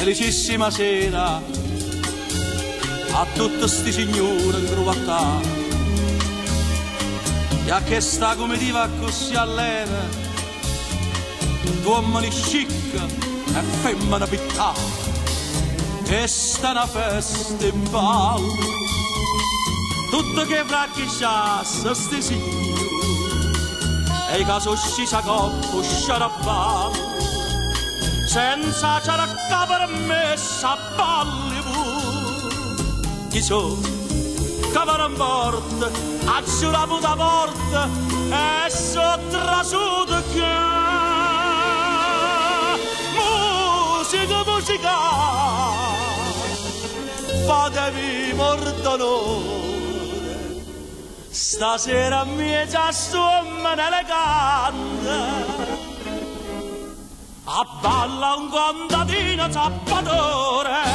felicissima sera a tutti sti signori incruvattati e a che sta come diva così all'era uomini chic e femmina pittata e sta una festa in ballo tutto che fracchicciasse sti signori. E i caso scisa coppo sciarabballo senza c'era per me a Bollywood. Chi so che va in porta a giura puta porta e so trasuto che musica musica. Fatevi mortonore stasera mi è già stuomma elegante a balla un contadino zappatore